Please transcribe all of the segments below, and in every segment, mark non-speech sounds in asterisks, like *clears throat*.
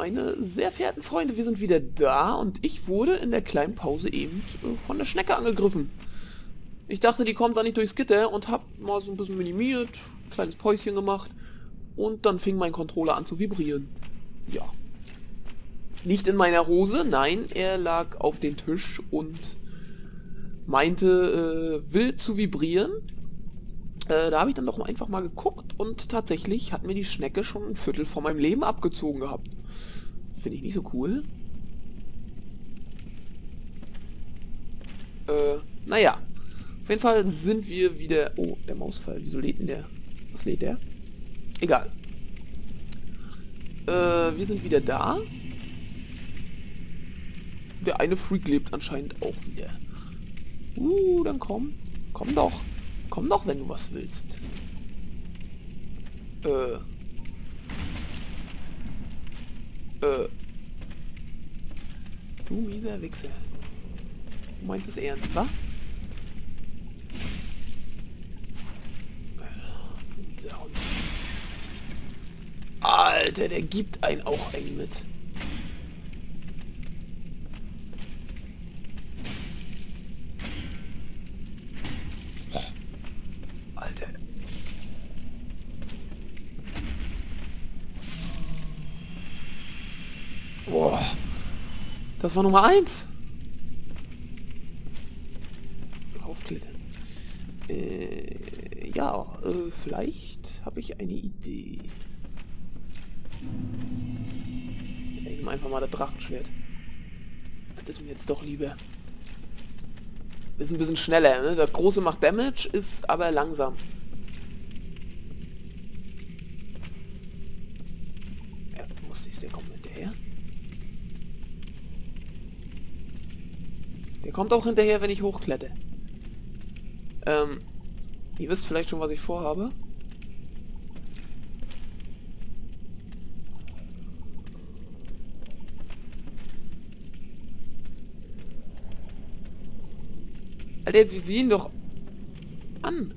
meine sehr verehrten Freunde, wir sind wieder da und ich wurde in der kleinen Pause eben äh, von der Schnecke angegriffen. Ich dachte, die kommt da nicht durchs Gitter und hab mal so ein bisschen minimiert, kleines Päuschen gemacht und dann fing mein Controller an zu vibrieren. Ja. Nicht in meiner Hose, nein, er lag auf dem Tisch und meinte, äh, wild zu vibrieren. Äh, da habe ich dann doch einfach mal geguckt und tatsächlich hat mir die Schnecke schon ein Viertel von meinem Leben abgezogen gehabt. Finde ich nicht so cool. Äh, naja. Auf jeden Fall sind wir wieder... Oh, der Mausfall. Wieso lädt denn der? Was lädt der? Egal. Äh, wir sind wieder da. Der eine Freak lebt anscheinend auch wieder. Uh, dann komm. Komm doch. Komm doch, wenn du was willst. Äh. Äh. Du mieser Wichser. Du meinst es ernst, wa? Du mieser Hund. Alter, der gibt einen auch einen mit. Das war Nummer eins. Aufklettern. Äh, ja, äh, vielleicht habe ich eine Idee. Ich nehme einfach mal das Drachenschwert. Das ist mir jetzt doch lieber. Ist ein bisschen schneller, ne? Das große macht Damage, ist aber langsam. Ja, wusste ich, der kommt hinterher. Der kommt auch hinterher, wenn ich hochkletter. Ähm, ihr wisst vielleicht schon, was ich vorhabe. Alter, jetzt wir sehen doch an.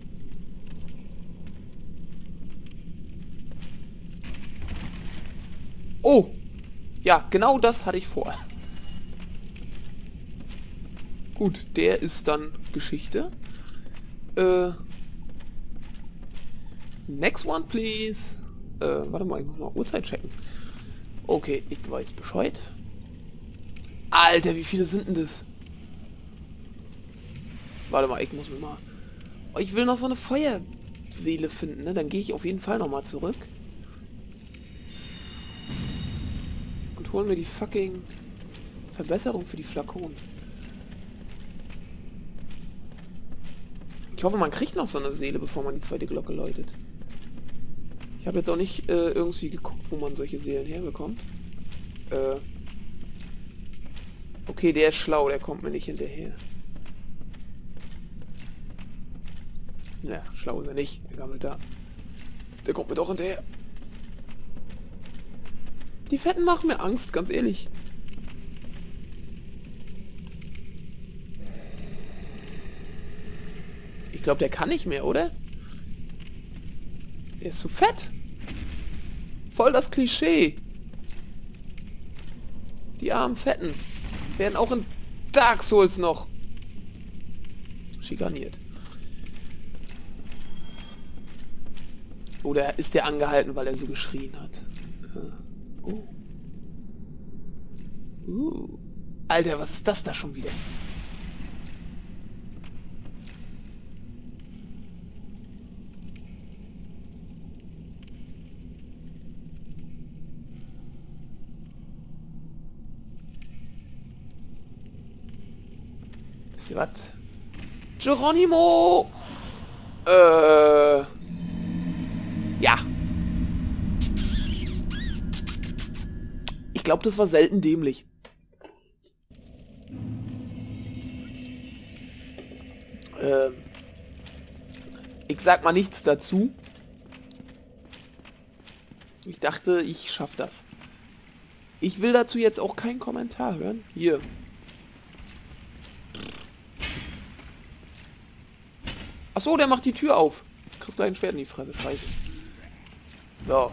Oh! Ja, genau das hatte ich vor. Gut, der ist dann Geschichte. Äh, next one, please. Äh, warte mal, ich muss mal Uhrzeit checken. Okay, ich weiß Bescheid. Alter, wie viele sind denn das? Warte mal, ich muss mir mal... Oh, ich will noch so eine Feuerseele finden, ne? Dann gehe ich auf jeden Fall nochmal zurück. Und holen mir die fucking Verbesserung für die Flakons. Ich hoffe, man kriegt noch so eine Seele, bevor man die zweite Glocke läutet. Ich habe jetzt auch nicht äh, irgendwie geguckt, wo man solche Seelen herbekommt. Äh okay, der ist schlau, der kommt mir nicht hinterher. Ja, schlau ist er nicht. Der gammelt da. Der kommt mir doch hinterher. Die Fetten machen mir Angst, ganz ehrlich. Ich glaube, der kann nicht mehr, oder? Der ist zu fett. Voll das Klischee. Die armen Fetten werden auch in Dark Souls noch schikaniert. Oder ist der angehalten, weil er so geschrien hat? Oh. Uh. Alter, was ist das da schon wieder? Was? Geronimo! Äh... Ja. Ich glaube, das war selten dämlich. Ähm, ich sag mal nichts dazu. Ich dachte, ich schaff das. Ich will dazu jetzt auch keinen Kommentar hören. Hier. Achso, der macht die Tür auf. Du kriegst gleich ein Schwert in die Fresse. Scheiße. So.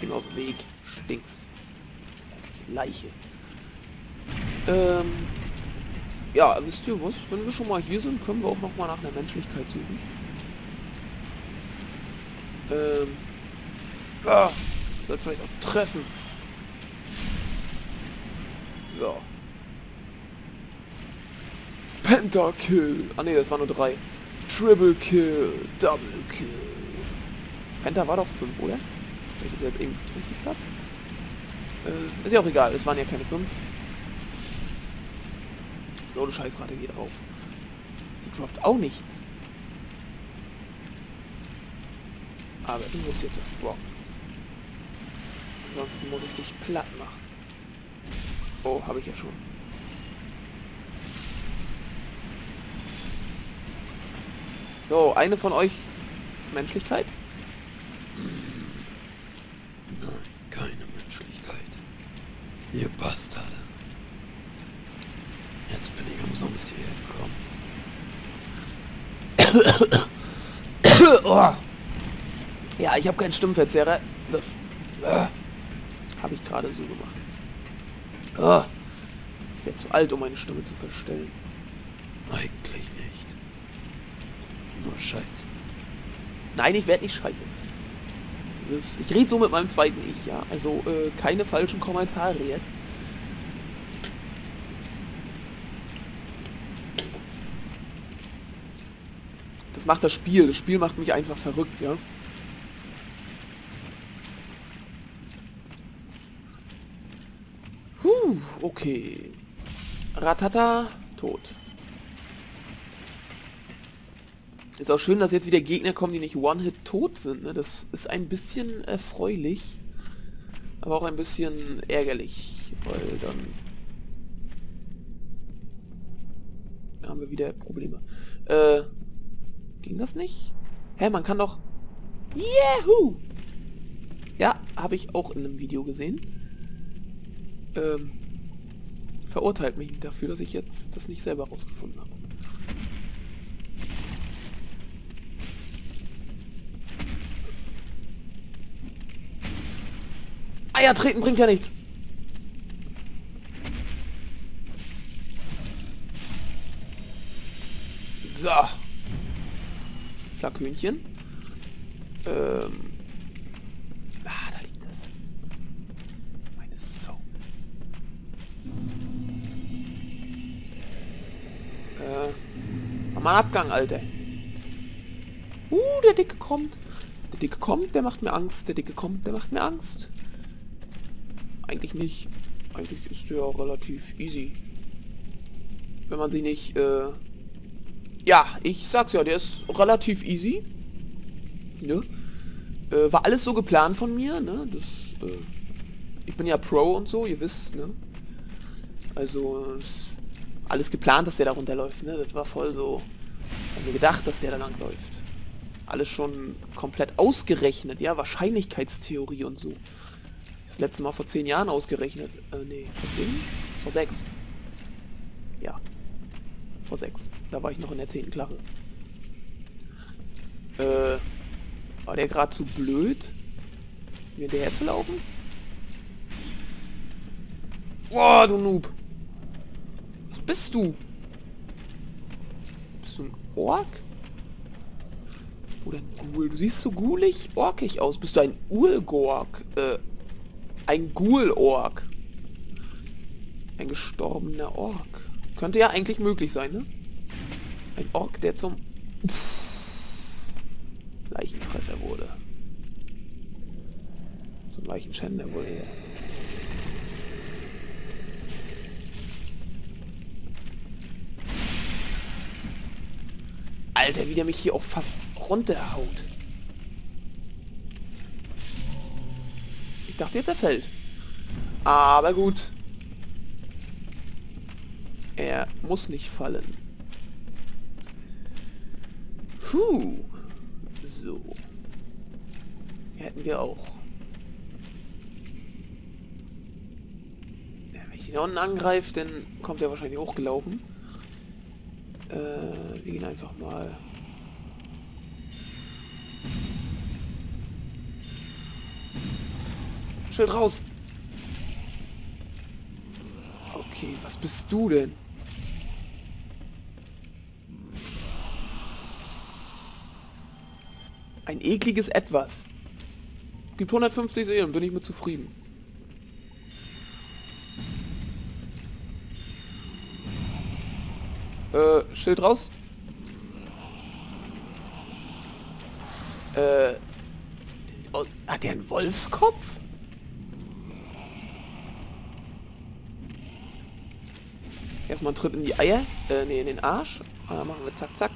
Geh aus dem Weg. Stinkst. Leiche. Ähm, ja, wisst ihr was? Wenn wir schon mal hier sind, können wir auch noch mal nach einer Menschlichkeit suchen. Ähm, ah, sollte vielleicht auch treffen. So. Pentakill. Ah ne, das war nur drei. Triple Kill. Double Kill. Penta war doch fünf, oder? Wenn ich das jetzt eben richtig habe. Äh, ist ja auch egal, es waren ja keine fünf. So eine Scheißrate geht drauf. Die droppt auch nichts. Aber du musst jetzt das droppen. Ansonsten muss ich dich platt machen. Oh, habe ich ja schon. So, eine von euch Menschlichkeit? Nein, keine Menschlichkeit. Ihr Bastarde. Jetzt bin ich umsonst hierher gekommen. *coughs* oh. Ja, ich habe keinen Stimmverzerrer. Das äh, habe ich gerade so gemacht. Oh. Ich werde zu alt, um meine Stimme zu verstellen. Nur Scheiße. Nein, ich werde nicht scheiße. Das, ich rede so mit meinem zweiten Ich, ja. Also äh, keine falschen Kommentare jetzt. Das macht das Spiel. Das Spiel macht mich einfach verrückt, ja. Huh, okay. Ratata, tot. Ist auch schön, dass jetzt wieder Gegner kommen, die nicht One-Hit tot sind. Ne? Das ist ein bisschen erfreulich. Aber auch ein bisschen ärgerlich, weil dann haben wir wieder Probleme. Äh, ging das nicht? Hä, man kann doch... Yahoo! Ja, habe ich auch in einem Video gesehen. Ähm, verurteilt mich dafür, dass ich jetzt das nicht selber rausgefunden habe. Eier treten bringt ja nichts. So. Flackhühnchen. Ähm. Ah. Äh. Mal Abgang, Alter. Uh, der Dicke kommt. Der Dicke kommt, der macht mir Angst. Der Dicke kommt, der macht mir Angst. Eigentlich nicht. Eigentlich ist der relativ easy. Wenn man sie nicht, äh... Ja, ich sag's ja, der ist relativ easy. Ne? Äh, war alles so geplant von mir, ne? Das, äh... Ich bin ja Pro und so, ihr wisst, ne? Also, alles geplant, dass der da runterläuft, ne? Das war voll so... Haben wir gedacht, dass der da lang läuft. Alles schon komplett ausgerechnet, ja? Wahrscheinlichkeitstheorie und so. Das letzte Mal vor zehn Jahren ausgerechnet. Äh, nee, vor zehn? Vor sechs. Ja. Vor sechs. Da war ich noch in der zehnten Klasse. Äh, war der gerade zu blöd, mir hinterher zu laufen? Boah, du Noob. Was bist du? Bist du ein Ork? Oder ein Ghoul? Du siehst so ghoulig, orkig aus. Bist du ein Urgork? Äh, ein Ghoul-Ork. Ein gestorbener Ork. Könnte ja eigentlich möglich sein, ne? Ein Ork, der zum Leichenfresser wurde. Zum Leichenschänder wohl eher. Alter, wie der mich hier auch fast runterhaut. Dachte jetzt, er fällt. Aber gut. Er muss nicht fallen. Puh. So. Hätten wir auch. Wenn ich ihn unten angreife, dann kommt er wahrscheinlich hochgelaufen. Äh, wir gehen einfach mal Schild raus. Okay, was bist du denn? Ein ekliges Etwas. Gibt 150 Seelen, bin ich mit zufrieden. Äh, Schild raus. Äh, hat der einen Wolfskopf? Erstmal einen Tritt in die Eier. Äh, nee, in den Arsch. Und dann machen wir zack, zack.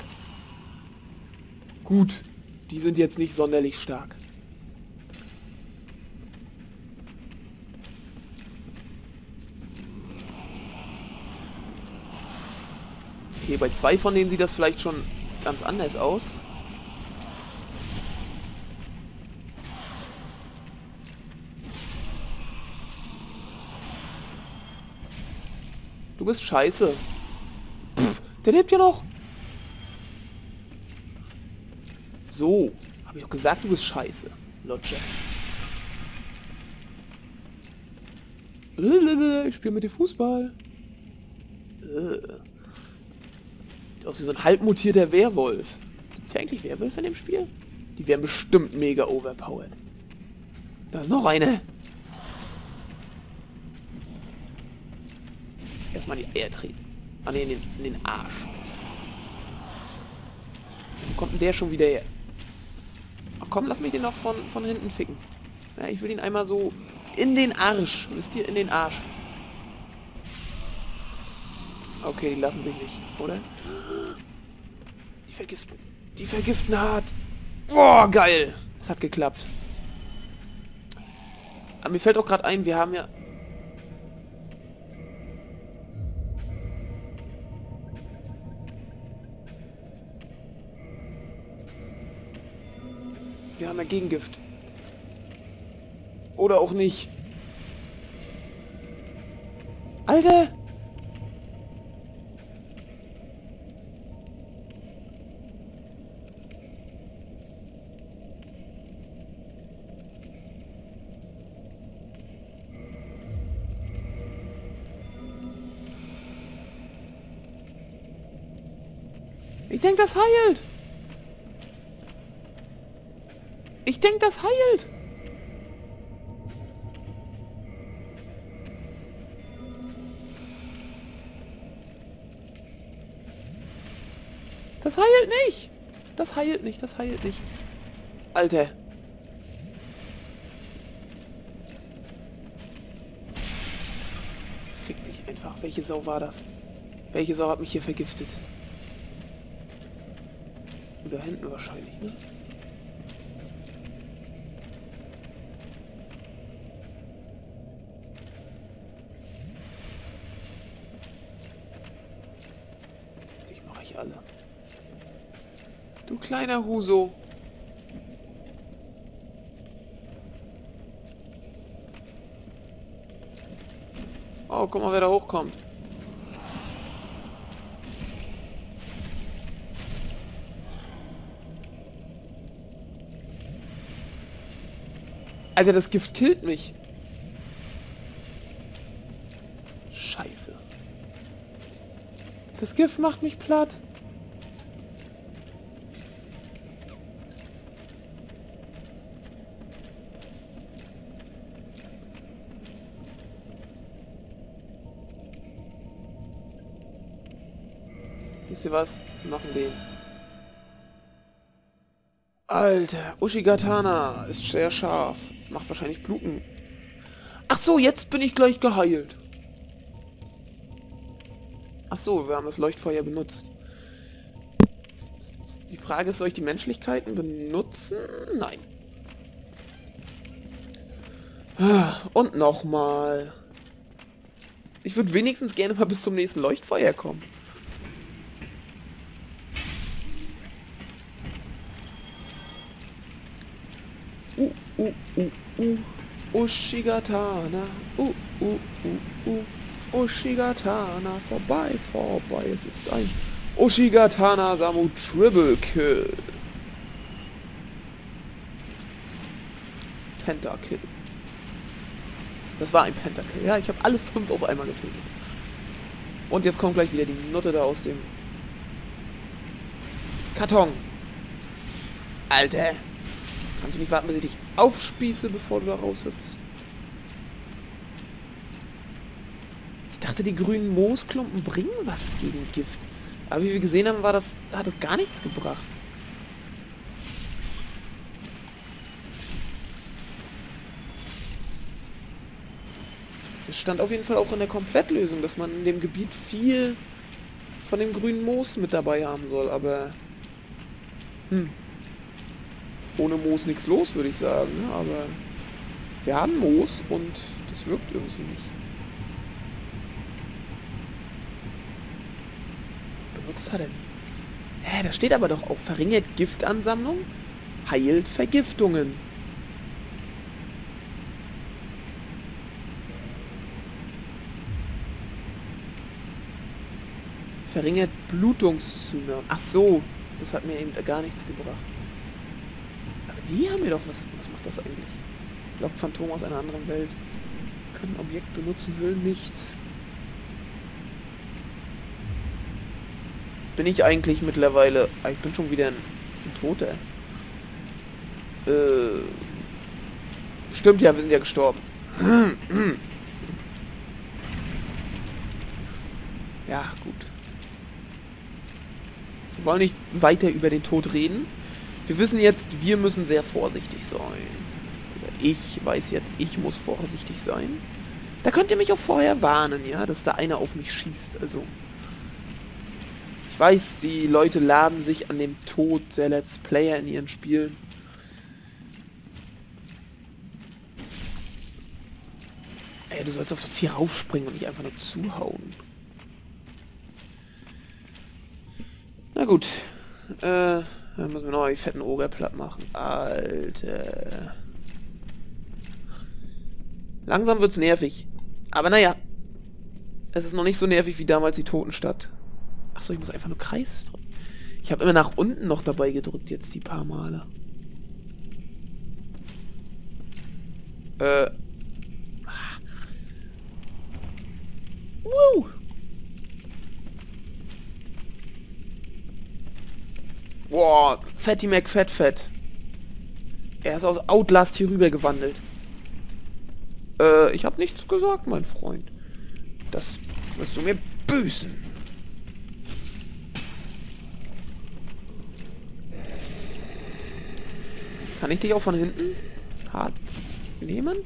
Gut. Die sind jetzt nicht sonderlich stark. Okay, bei zwei von denen sieht das vielleicht schon ganz anders aus. Du bist scheiße. Pff, der lebt ja noch. So. Habe ich doch gesagt, du bist scheiße. Lodger. Ich spiele mit dem Fußball. Sieht aus wie so ein halbmutierter Werwolf. Gibt es eigentlich Werwölfe in dem Spiel? Die wären bestimmt mega overpowered. Da ist noch eine. Erstmal die Eier treten. Ah ne, in den, in den Arsch. Wo kommt denn der schon wieder her? Ach komm, lass mich den noch von, von hinten ficken. Ja, ich will ihn einmal so in den Arsch. Wisst ihr, in den Arsch. Okay, die lassen sich nicht, oder? Die vergiften. Die vergiften hart. Boah, geil. Es hat geklappt. Aber mir fällt auch gerade ein, wir haben ja Ja Gegengift. Oder auch nicht. Alter! Ich denke, das heilt. Ich denke, das heilt. Das heilt nicht. Das heilt nicht, das heilt nicht. Alter. Fick dich einfach. Welche Sau war das? Welche Sau hat mich hier vergiftet? Da hinten wahrscheinlich, ne? Alle. Du kleiner Huso. Oh, guck mal, wer da hochkommt. Alter, das Gift killt mich. Scheiße. Das Gift macht mich platt. Wisst ihr was? Wir machen den. Alter, Ushigatana ist sehr scharf. Macht wahrscheinlich Bluten. Ach so, jetzt bin ich gleich geheilt. Ach so, wir haben das Leuchtfeuer benutzt. Die Frage ist, soll ich die Menschlichkeiten benutzen? Nein. Und nochmal. Ich würde wenigstens gerne mal bis zum nächsten Leuchtfeuer kommen. Uh, uh, uh, uh. Ushigatana. Uh, uh, uh, uh. Oshigatana vorbei, vorbei. Es ist ein Oshigatana Samu Triple Kill. Pentakill. Das war ein Pentakill. Ja, ich habe alle fünf auf einmal getötet. Und jetzt kommt gleich wieder die Nutte da aus dem Karton. Alter. Kannst du nicht warten, bis ich dich aufspieße, bevor du da raushüpfst? Ich dachte, die grünen Moosklumpen bringen was gegen Gift. Aber wie wir gesehen haben, war das, hat es gar nichts gebracht. Das stand auf jeden Fall auch in der Komplettlösung, dass man in dem Gebiet viel von dem grünen Moos mit dabei haben soll, aber hm, ohne Moos nichts los, würde ich sagen. Ne? Aber wir haben Moos und das wirkt irgendwie nicht. Benutzt hat er die. Hä, da steht aber doch auch verringert Giftansammlung, heilt Vergiftungen. Verringert Blutungszunahme. Ach so, das hat mir eben gar nichts gebracht. Aber die haben wir doch was. Was macht das eigentlich? Lockt Phantom aus einer anderen Welt. Können Objekt benutzen, Hüllen nicht. Bin ich eigentlich mittlerweile... Ah, ich bin schon wieder ein, ein Toter. Äh... Stimmt ja, wir sind ja gestorben. *clears throat* Ja, gut. Wir wollen nicht weiter über den Tod reden. Wir wissen jetzt, wir müssen sehr vorsichtig sein. Ich weiß jetzt, ich muss vorsichtig sein. Da könnt ihr mich auch vorher warnen, ja, dass da einer auf mich schießt. Also, ich weiß, die Leute laben sich an dem Tod der Let's Player in ihren Spielen. Ey, du sollst auf das Vieh raufspringen und nicht einfach nur zuhauen. Na gut. Äh, dann müssen wir noch die fetten Oger platt machen. Alter. Langsam wird's nervig. Aber naja. Es ist noch nicht so nervig wie damals die Totenstadt. Achso, ich muss einfach nur Kreis drücken. Ich habe immer nach unten noch dabei gedrückt jetzt die paar Male. Äh. Woo! Boah, Fatty McFat Fett. Er ist aus Outlast hier rüber gewandelt. Äh, ich habe nichts gesagt, mein Freund. Das wirst du mir büßen. Kann ich dich auch von hinten hart nehmen?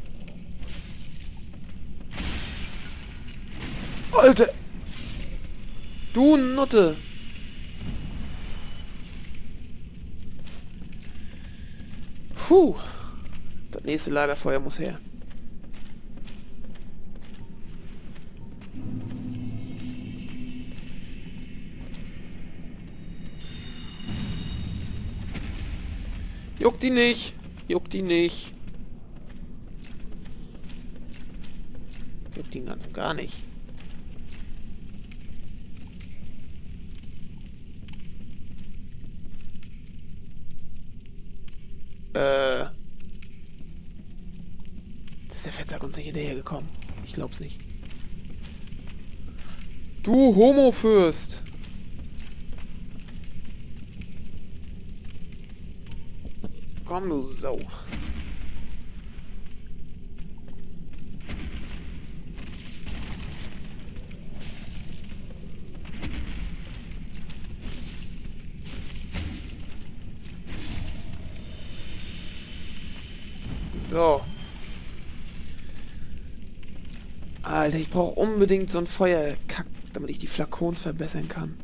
Alter! Du Nutte! Puh. Das nächste Lagerfeuer muss her. Juckt die nicht. Juckt die nicht. Juckt die ganz und gar nicht. Äh. Ist der Fettsack uns nicht hinterhergekommen? Ich glaub's nicht. Du Homo-Fürst! Du Sau. So. Alter, ich brauche unbedingt so ein Feuerkack, damit ich die Flakons verbessern kann.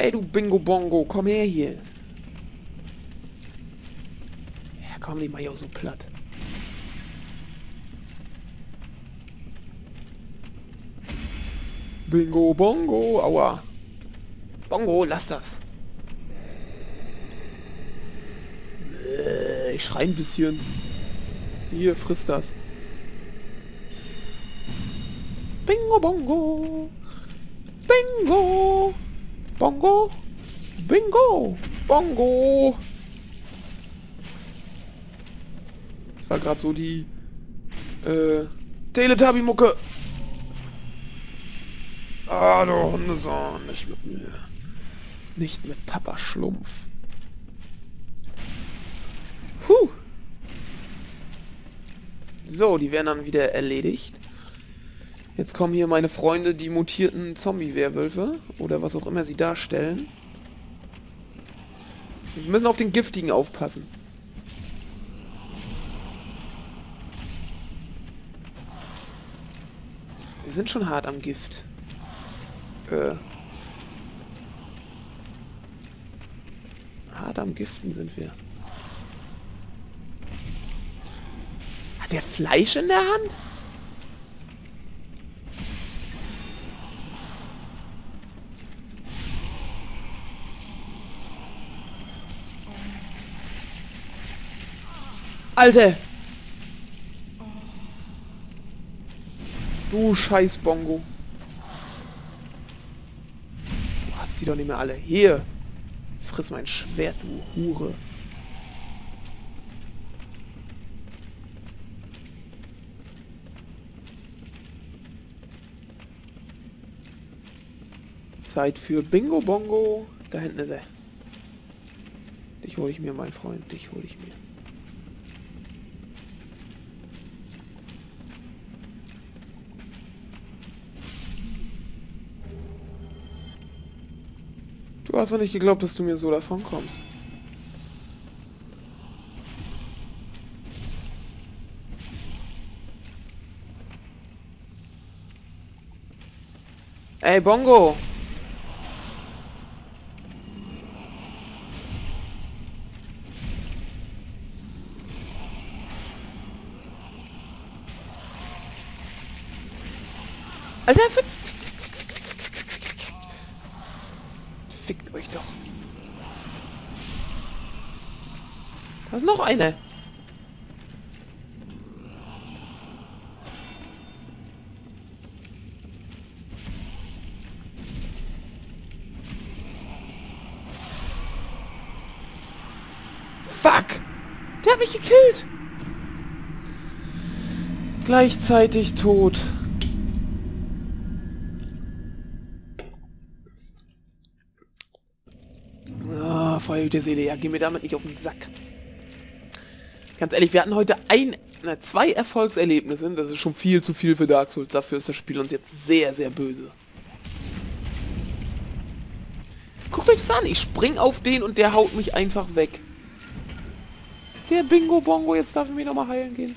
Ey, du Bingo Bongo, komm her hier. Ja, komm, die mal hier so platt. Bingo Bongo, aua. Bongo, lass das. Äh, ich schrei ein bisschen. Hier, frisst das. Bingo, Bongo. Bingo. Bongo. Bingo. Bongo. war gerade so die äh, Teletubby-Mucke. Ah, du Hundesohn, nicht mit mir. Nicht mit Papa Schlumpf. Puh. So, die werden dann wieder erledigt. Jetzt kommen hier meine Freunde, die mutierten Zombie-Werwölfe. Oder was auch immer sie darstellen. Wir müssen auf den Giftigen aufpassen. Wir sind schon hart am Gift. Äh. Hart am Giften sind wir. Hat der Fleisch in der Hand? Alter! Du scheiß Bongo. Du hast sie doch nicht mehr alle. Hier! Friss mein Schwert, du Hure. Zeit für Bingo Bongo. Da hinten ist er. Dich hole ich mir, mein Freund. Dich hole ich mir. Du hast doch nicht geglaubt, dass du mir so davon kommst. Ey, Bongo! Alter, Fickt euch doch. Da ist noch eine. Fuck! Der hat mich gekillt! Gleichzeitig tot. Feuerhüter Seele, ja, geh mir damit nicht auf den Sack. Ganz ehrlich, wir hatten heute ein, na, zwei Erfolgserlebnisse. Das ist schon viel zu viel für Dark Souls. Dafür ist das Spiel uns jetzt sehr, sehr böse. Guckt euch das an. Ich spring auf den und der haut mich einfach weg. Der Bingo Bongo, jetzt darf ich mich nochmal heilen gehen.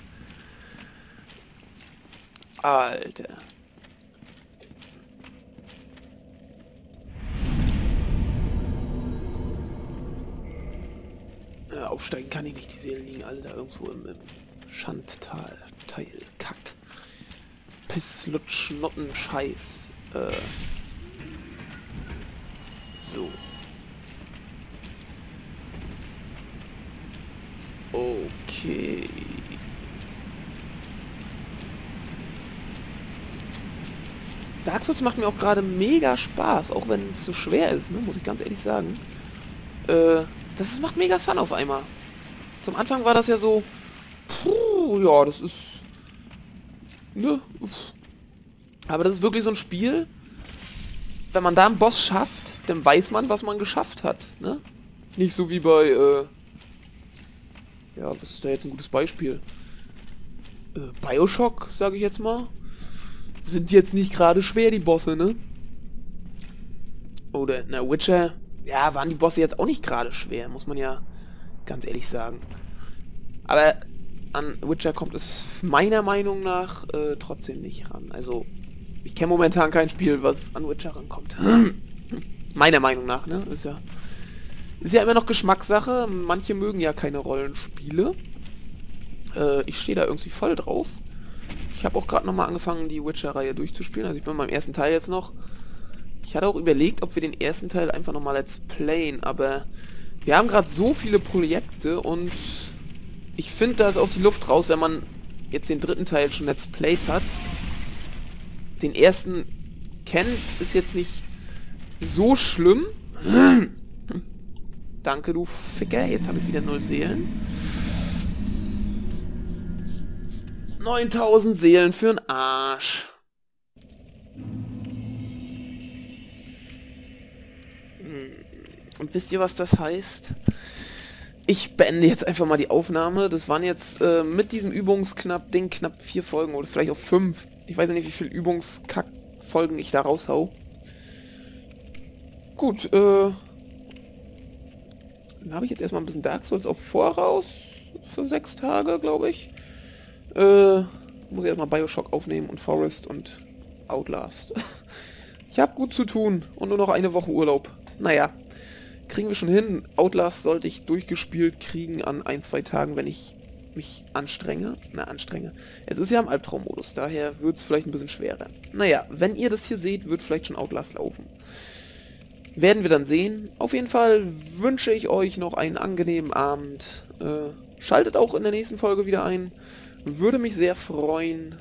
Alter. Äh, aufsteigen kann ich nicht. Die Seelen liegen alle da irgendwo im, im Schandtal. Teil. Kack. Piss, Lutsch, Notten, Scheiß. Äh. So. Okay. Dark Souls macht mir auch gerade mega Spaß, auch wenn es so schwer ist, ne? muss ich ganz ehrlich sagen. Äh, das macht mega Fun auf einmal. Zum Anfang war das ja so, puh, ja, das ist, ne, aber das ist wirklich so ein Spiel, wenn man da einen Boss schafft, dann weiß man, was man geschafft hat, ne? Nicht so wie bei, äh, ja, was ist da jetzt ein gutes Beispiel? Äh, Bioshock, sage ich jetzt mal. Sind jetzt nicht gerade schwer, die Bosse, ne? Oder, na, Witcher, ja, waren die Bosse jetzt auch nicht gerade schwer, muss man ja ganz ehrlich sagen. Aber an Witcher kommt es meiner Meinung nach äh, trotzdem nicht ran. Also, ich kenne momentan kein Spiel, was an Witcher rankommt. *clears throat* meiner Meinung nach, ne? Ist ja, ist ja immer noch Geschmackssache. Manche mögen ja keine Rollenspiele. Äh, ich stehe da irgendwie voll drauf. Ich habe auch gerade nochmal angefangen, die Witcher-Reihe durchzuspielen. Also ich bin beim ersten Teil jetzt noch. Ich hatte auch überlegt, ob wir den ersten Teil einfach nochmal let's playen, aber wir haben gerade so viele Projekte und ich finde, da ist auch die Luft raus, wenn man jetzt den dritten Teil schon let's played hat. Den ersten kennt, ist jetzt nicht so schlimm. *clears throat* Danke, du Ficker. Jetzt habe ich wieder null Seelen. 9000 Seelen für den Arsch. Und wisst ihr, was das heißt? Ich beende jetzt einfach mal die Aufnahme. Das waren jetzt äh, mit diesem Übungsknapp Ding knapp vier Folgen oder vielleicht auch fünf. Ich weiß nicht, wie viele Übungskack-Folgen ich da raushau. Gut, äh... Dann habe ich jetzt erstmal ein bisschen Dark Souls auf Voraus für sechs Tage, glaube ich. Äh, muss ich erstmal Bioshock aufnehmen und Forest und Outlast. *laughs* Ich habe gut zu tun und nur noch eine Woche Urlaub. Naja, kriegen wir schon hin. Outlast sollte ich durchgespielt kriegen an ein, zwei Tagen, wenn ich mich anstrenge. Na, anstrenge. Es ist ja im Albtraummodus, daher wird es vielleicht ein bisschen schwerer. Naja, wenn ihr das hier seht, wird vielleicht schon Outlast laufen. Werden wir dann sehen. Auf jeden Fall wünsche ich euch noch einen angenehmen Abend. Äh, schaltet auch in der nächsten Folge wieder ein. Würde mich sehr freuen.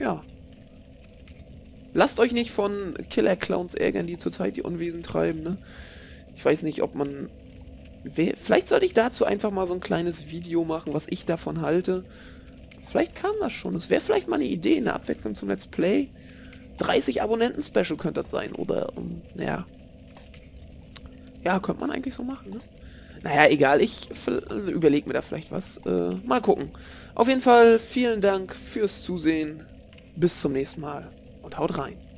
Ja. Lasst euch nicht von Killer-Clowns ärgern, die zurzeit die Unwesen treiben, ne? Ich weiß nicht, ob man... Vielleicht sollte ich dazu einfach mal so ein kleines Video machen, was ich davon halte. Vielleicht kam das schon. Es wäre vielleicht mal eine Idee, eine Abwechslung zum Let's Play. 30 Abonnenten-Special könnte das sein. Oder, um, ja. Ja, könnte man eigentlich so machen, ne? Naja, egal, ich überlege mir da vielleicht was. Äh, mal gucken. Auf jeden Fall vielen Dank fürs Zusehen. Bis zum nächsten Mal und haut rein.